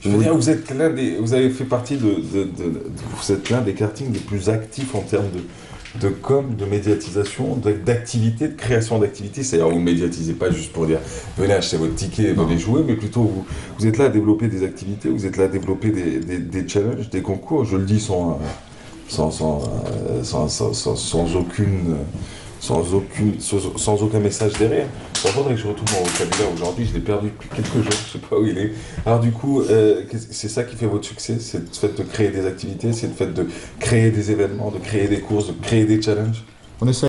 Je veux dire, vous êtes l'un des, vous avez fait partie de, de- de- de- vous êtes l'un des kartings les plus actifs en termes de, de com, de médiatisation, d'activité, de création d'activité. C'est-à-dire, vous ne médiatisez pas juste pour dire, venez acheter votre ticket, venez jouer, mais plutôt vous, vous êtes là à développer des activités, vous êtes là à développer des, des, des challenges, des concours. Je le dis sans, sans, sans, sans, sans, sans- sans aucune, sans aucune, sans, sans aucun message derrière. Il faudrait que je retrouve mon vocabulaire aujourd'hui, je l'ai perdu depuis quelques jours, je sais pas où il est. Alors du coup, euh, c'est ça qui fait votre succès, c'est le fait de créer des activités, c'est le fait de créer des événements, de créer des courses, de créer des challenges? On essaie